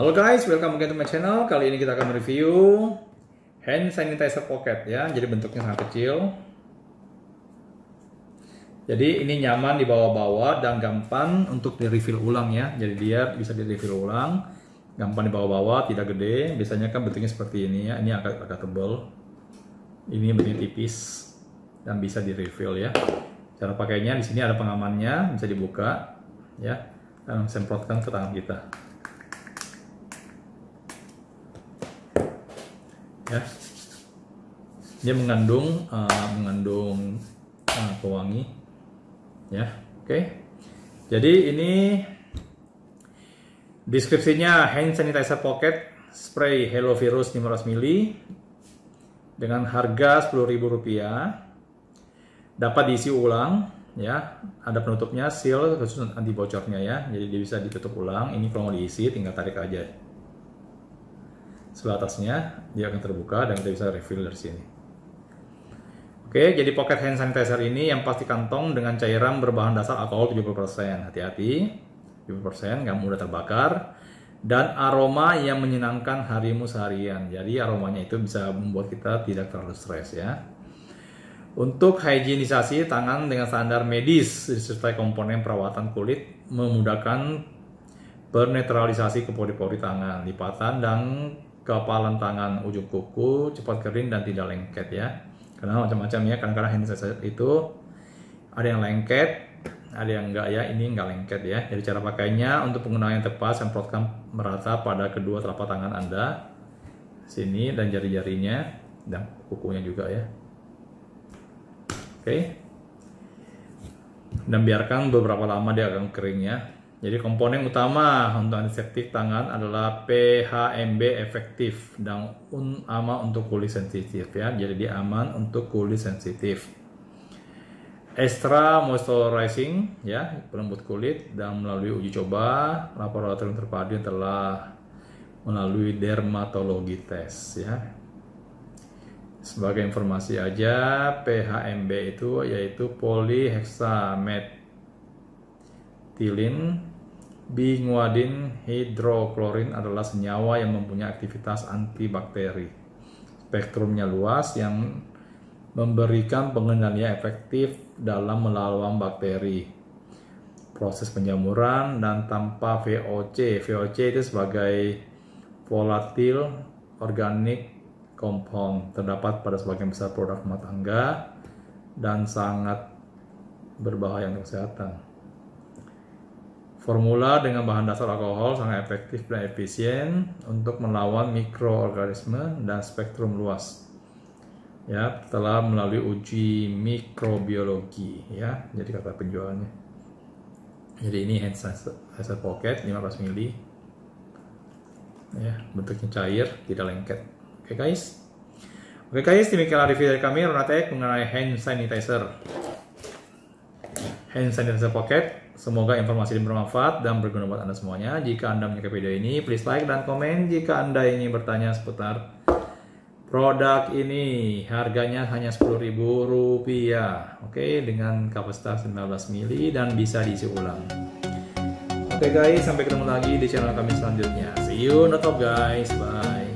Halo guys, welcome again to my channel. Kali ini kita akan review hand sanitizer pocket ya. Jadi bentuknya sangat kecil. Jadi ini nyaman dibawa-bawa dan gampang untuk di refill ulang ya. Jadi dia bisa di refill ulang, gampang dibawa-bawa, tidak gede. Biasanya kan bentuknya seperti ini ya. Ini agak agak tebal. Ini bentuknya tipis dan bisa di refill ya. Cara pakainya di sini ada pengamannya, bisa dibuka ya dan semprotkan ke tangan kita. Ya. Dia mengandung uh, mengandung uh, pewangi. Ya oke. Okay. jadi ini deskripsinya hand sanitizer pocket spray hello virus 500 ml dengan harga Rp10.000 dapat diisi ulang ya. Ada penutupnya seal khusus anti bocornya ya. Jadi dia bisa ditutup ulang. Ini kalau mau diisi tinggal tarik aja sebelah atasnya dia akan terbuka dan kita bisa refill dari sini. Oke, jadi pocket hand sanitizer ini yang pasti kantong dengan cairan berbahan dasar alkohol 70%. Hati-hati, 70% nggak mudah terbakar. Dan aroma yang menyenangkan harimu seharian. Jadi aromanya itu bisa membuat kita tidak terlalu stres ya. Untuk higienisasi tangan dengan standar medis disertai komponen perawatan kulit memudahkan bernetralisasi ke pori-pori tangan, lipatan dan kepalan tangan ujung kuku cepat kering dan tidak lengket ya. Karena macam-macam ya. Kadang-kadang hand sanitizer itu ada yang lengket ada yang enggak ya. Ini enggak lengket ya. Jadi cara pakainya untuk penggunaan yang tepat semprotkan merata pada kedua telapak tangan anda. Sini dan jari-jarinya dan kukunya juga ya. Oke. Dan biarkan beberapa lama dia akan kering ya jadi komponen utama untuk antiseptik tangan adalah PHMB efektif dan aman untuk kulit sensitif ya. Jadi dia aman untuk kulit sensitif. Extra moisturizing ya, pelembut kulit dan melalui uji coba laboratorium terpadu yang telah melalui dermatologi tes ya. Sebagai informasi aja, PHMB itu yaitu polyhexamethylen Binguadin hidroklorin adalah senyawa yang mempunyai aktivitas antibakteri. Spektrumnya luas yang memberikan pengendalian efektif dalam melawan bakteri. Proses penjamuran dan tanpa VOC. VOC itu sebagai volatil organik compound terdapat pada sebagian besar produk rumah tangga dan sangat berbahaya untuk kesehatan. Formula dengan bahan dasar alkohol sangat efektif dan efisien untuk melawan mikroorganisme dan spektrum luas. Ya, telah melalui uji mikrobiologi ya. Jadi kata penjualnya. Jadi ini hand sanitizer pocket 15 ml. Ya, bentuknya cair, tidak lengket. Oke guys. Oke guys, demikian review dari kami Ronatek mengenai hand sanitizer. Hand sanitizer pocket Semoga informasi ini bermanfaat dan berguna buat Anda semuanya. Jika Anda menyukai video ini, please like dan komen. Jika Anda ingin bertanya seputar produk ini, harganya hanya Rp10.000. Oke, dengan kapasitas 19 mili dan bisa diisi ulang. Oke guys, sampai ketemu lagi di channel kami selanjutnya. See you, not guys. Bye.